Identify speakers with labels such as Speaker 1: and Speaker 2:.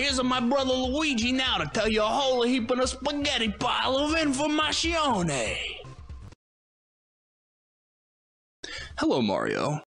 Speaker 1: Here's my brother Luigi now to tell you a whole heap of a spaghetti pile of information.
Speaker 2: Hello, Mario.